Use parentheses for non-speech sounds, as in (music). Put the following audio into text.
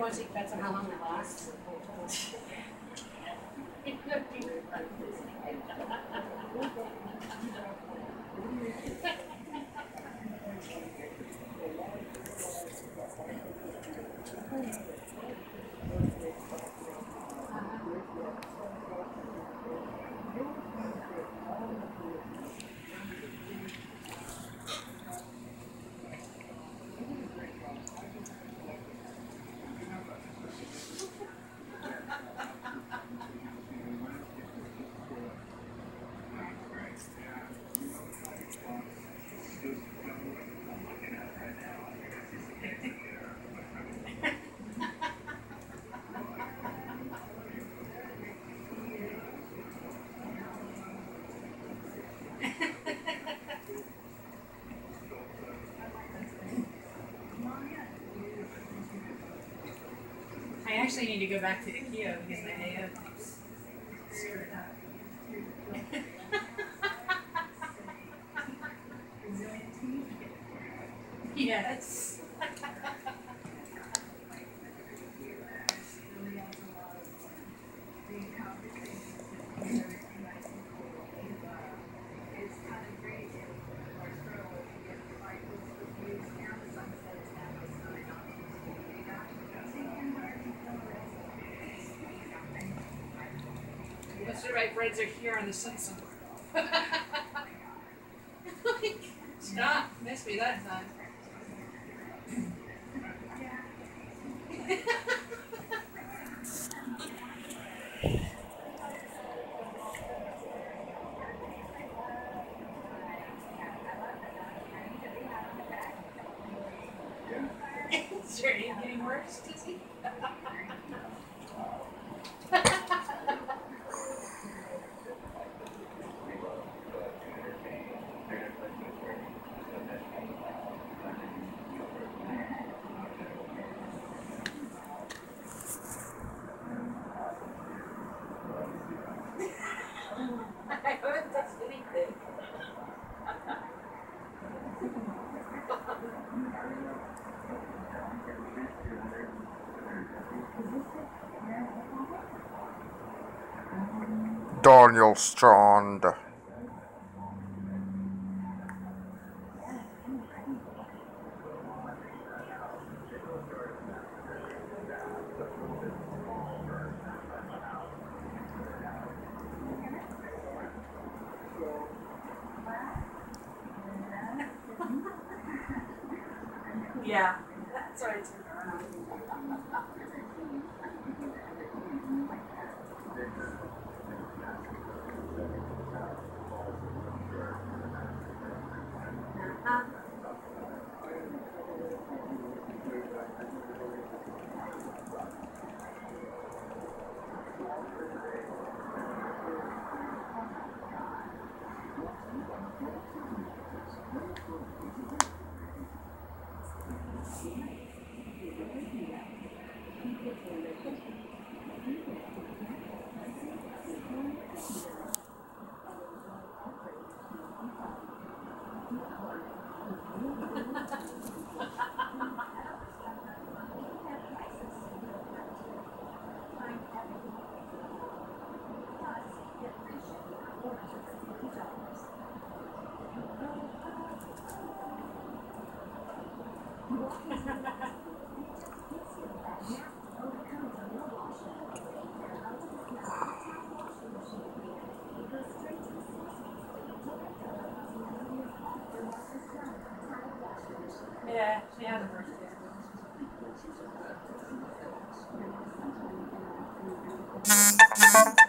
you want to take bets on how long it lasts? (laughs) I actually need to go back to IKEA because my day keeps screwing up. (laughs) yes. Mr. Right Reds are here on the Simpson. (laughs) Stop, missed me that time. (laughs) Is aim getting worse, Dizzy? (laughs) Daniel Strand. Yeah, that's why Yeah, she has a birthday. (laughs)